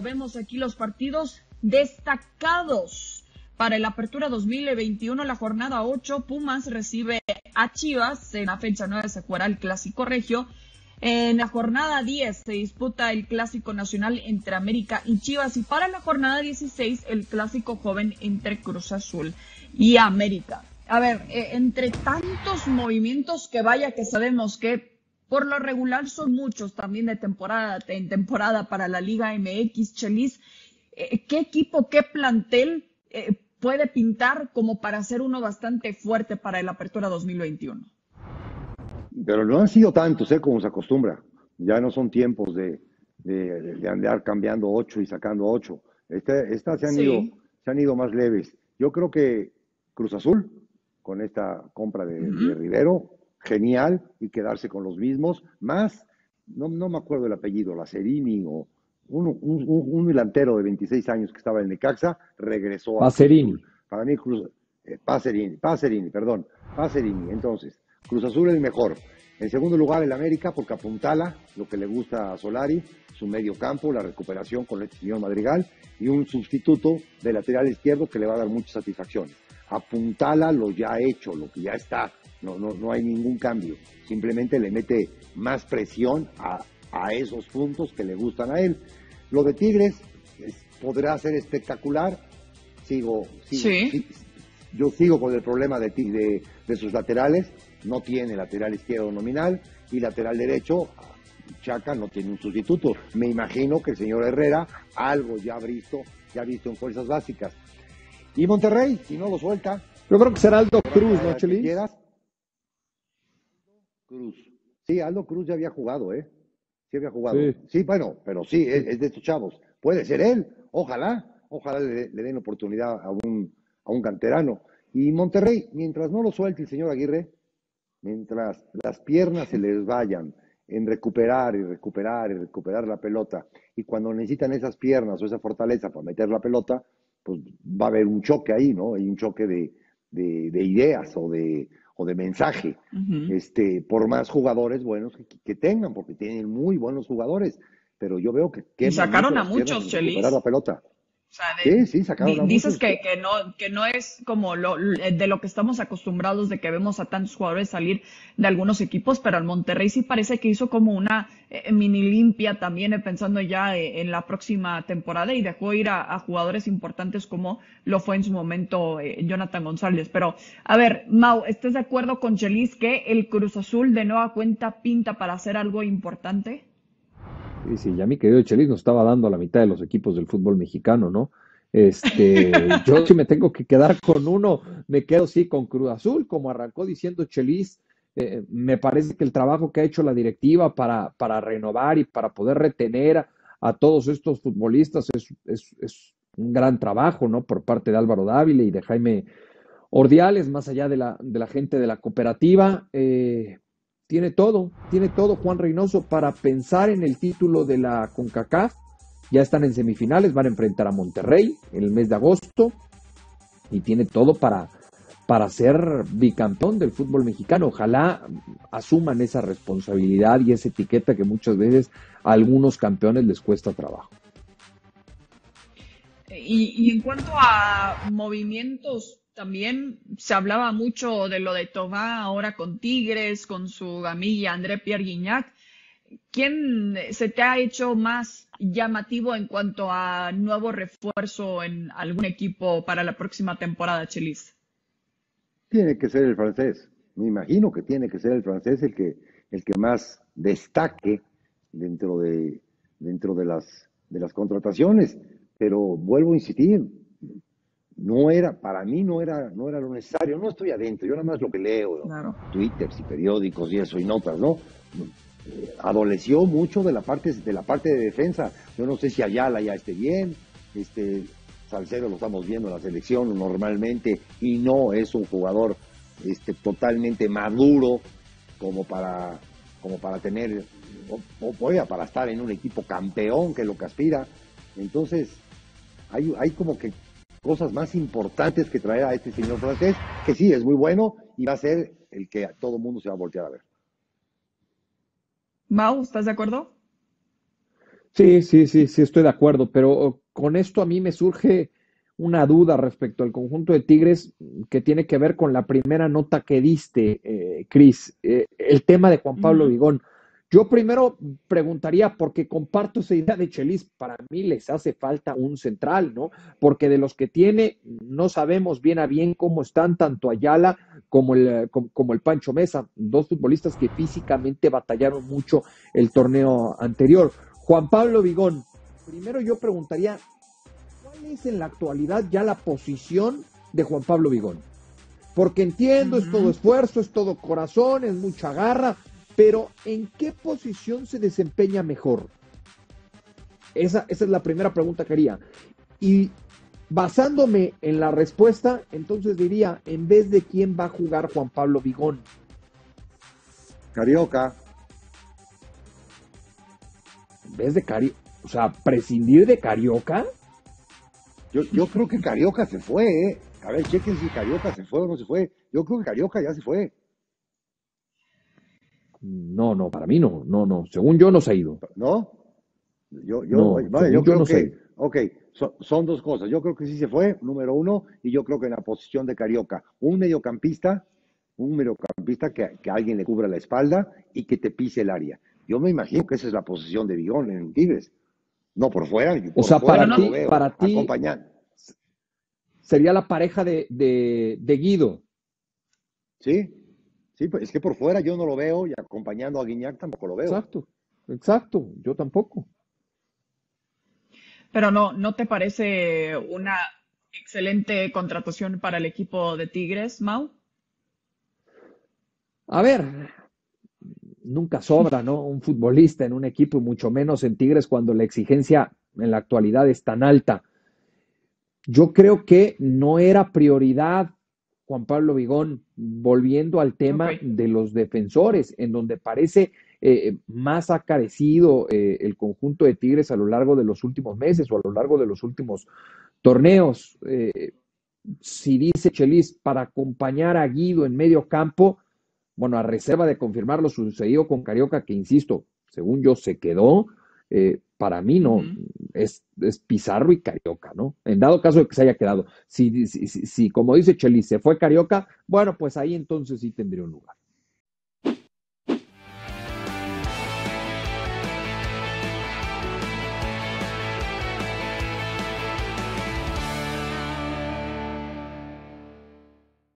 vemos aquí los partidos destacados para la apertura 2021, la jornada 8, Pumas recibe a Chivas, en la fecha 9 se jugará el Clásico Regio, en la jornada 10 se disputa el Clásico Nacional entre América y Chivas y para la jornada 16 el Clásico Joven entre Cruz Azul y América. A ver, eh, entre tantos movimientos que vaya que sabemos que por lo regular son muchos también de temporada en temporada para la Liga MX, Chelis, eh, ¿qué equipo, qué plantel eh, puede pintar como para ser uno bastante fuerte para el Apertura 2021? Pero no han sido tantos, ¿eh? Como se acostumbra. Ya no son tiempos de, andar cambiando ocho y sacando ocho. Este, estas se han, ido, se han ido más leves. Yo creo que Cruz Azul, con esta compra de, Rivero, genial, y quedarse con los mismos, más, no, no me acuerdo el apellido, la Serini o un, un, delantero de 26 años que estaba en Necaxa, regresó a... Pacerini. Para mí, Cruz, eh, Pacerini, Pacerini, perdón, Pacerini. Entonces, Cruz Azul es el mejor. En segundo lugar, el América, porque apuntala lo que le gusta a Solari, su medio campo, la recuperación con este señor Madrigal y un sustituto de lateral izquierdo que le va a dar muchas satisfacciones. Apuntala lo ya hecho, lo que ya está. No, no, no hay ningún cambio. Simplemente le mete más presión a, a esos puntos que le gustan a él. Lo de Tigres podrá ser espectacular. Sigo, sí. yo sigo con el problema de, de, de sus laterales no tiene lateral izquierdo nominal y lateral derecho, Chaca no tiene un sustituto. Me imagino que el señor Herrera algo ya ha visto, ya ha visto en fuerzas básicas. Y Monterrey, si no lo suelta. Yo creo que será Aldo Cruz, ¿no, Cheli? Cruz. Sí, Aldo Cruz ya había jugado, ¿eh? Sí había jugado. Sí, bueno, pero sí, es, de estos chavos. Puede ser él, ojalá, ojalá le, le den oportunidad a un, a un canterano. Y Monterrey, mientras no lo suelte el señor Aguirre, mientras las piernas se les vayan en recuperar y recuperar y recuperar la pelota, y cuando necesitan esas piernas o esa fortaleza para meter la pelota, pues va a haber un choque ahí, ¿no? Hay un choque de, de, ideas o de, o de mensaje, este, por más jugadores buenos que, tengan, porque tienen muy buenos jugadores, pero yo veo que... y sacaron a muchos, Chelis. la pelota sí, sí, dices que, que, no, que no es como lo, de lo que estamos acostumbrados de que vemos a tantos jugadores salir de algunos equipos, pero al Monterrey sí parece que hizo como una eh, mini limpia también eh, pensando ya eh, en la próxima temporada y dejó ir a, jugadores importantes como lo fue en su momento Jonathan González. Pero, a ver, Mau, ¿estás de acuerdo con Chelis que el Cruz Azul de nueva cuenta pinta para hacer algo importante? Y sí, ya mi querido Chelis nos estaba dando a la mitad de los equipos del fútbol mexicano, ¿no? Este, yo si me tengo que quedar con uno, me quedo sí con Cruz Azul, como arrancó diciendo Chelis. Eh, me parece que el trabajo que ha hecho la directiva para, para renovar y para poder retener a, todos estos futbolistas es, es, es, un gran trabajo, ¿no? Por parte de Álvaro Dávila y de Jaime Ordiales, más allá de la, de la gente de la cooperativa. Eh, tiene todo, tiene todo Juan Reynoso para pensar en el título de la CONCACAF. Ya están en semifinales, van a enfrentar a Monterrey en el mes de agosto y tiene todo para, para ser bicampeón del fútbol mexicano. Ojalá asuman esa responsabilidad y esa etiqueta que muchas veces a algunos campeones les cuesta trabajo. Y, y en cuanto a movimientos también se hablaba mucho de lo de Tomá ahora con Tigres, con su gamilla André Pierre Guignac. ¿Quién se te ha hecho más llamativo en cuanto a nuevo refuerzo en algún equipo para la próxima temporada, Chelis? Tiene que ser el francés. Me imagino que tiene que ser el francés el que, el que más destaque dentro de, dentro de las contrataciones. Pero vuelvo a insistir, no era, para mí no era, no era lo necesario, no estoy adentro, yo nada más lo que leo, twitters y periódicos y eso y notas, ¿no? Eh, adoleció mucho de la parte, de la parte de defensa. Yo no sé si Ayala ya esté bien, este Salcedo lo estamos viendo en la selección normalmente, y no es un jugador este, totalmente maduro como para, como para tener, o, o, para estar en un equipo campeón que lo que aspira. Entonces, hay, hay como que cosas más importantes que traer a este señor francés, que sí, es muy bueno y va a ser el que todo el mundo se va a voltear a ver. Mau, ¿estás de acuerdo? Sí, sí, sí, sí, estoy de acuerdo, pero con esto a mí me surge una duda respecto al conjunto de Tigres que tiene que ver con la primera nota que diste, eh, Cris, eh, el tema de Juan Pablo Vigón. Yo primero preguntaría, porque comparto esa idea de Chelis, para mí les hace falta un central, ¿no? Porque de los que tiene, no sabemos bien a bien cómo están tanto Ayala como el, como, el Pancho Mesa, dos futbolistas que físicamente batallaron mucho el torneo anterior. Juan Pablo Vigón, primero yo preguntaría, ¿cuál es en la actualidad ya la posición de Juan Pablo Vigón? Porque entiendo, es todo esfuerzo, es todo corazón, es mucha garra, pero ¿en qué posición se desempeña mejor? Esa, esa es la primera pregunta que haría. Y basándome en la respuesta, entonces diría, ¿en vez de quién va a jugar Juan Pablo Vigón? Carioca. En vez de Carioca, o sea, prescindir de Carioca. Yo, yo creo que Carioca se fue, ¿eh? A ver, chequen si Carioca se fue o no se fue. Yo creo que Carioca ya se fue. No, no, para mí no, no, no. Según yo no se ha ido. ¿No? Yo, yo, vale, yo creo no que, ok, son dos cosas. Yo creo que sí se fue, número uno, y yo creo que en la posición de Carioca, un mediocampista, un mediocampista que, que alguien le cubra la espalda y que te pise el área. Yo me imagino que esa es la posición de Bigón en Tigres. No por fuera. o sea, para ti, para ti sería la pareja de, de, de Guido. Sí, Sí, pues es que por fuera yo no lo veo y acompañando a Guiñac tampoco lo veo. Exacto, exacto, yo tampoco. Pero no, ¿no te parece una excelente contratación para el equipo de Tigres, Mau? A ver, nunca sobra, ¿no? Un futbolista en un equipo y mucho menos en Tigres cuando la exigencia en la actualidad es tan alta. Yo creo que no era prioridad Juan Pablo Vigón, volviendo al tema de los defensores, en donde parece eh, más ha carecido eh, el conjunto de Tigres a lo largo de los últimos meses o a lo largo de los últimos torneos. Eh, si dice Chelis, para acompañar a Guido en medio campo, bueno, a reserva de confirmar lo sucedido con Carioca, que insisto, según yo se quedó, para mí no, es, Pizarro y Carioca, ¿no? En dado caso de que se haya quedado. Si, si, si, como dice Chelis, se fue Carioca, bueno, pues ahí entonces sí tendría un lugar.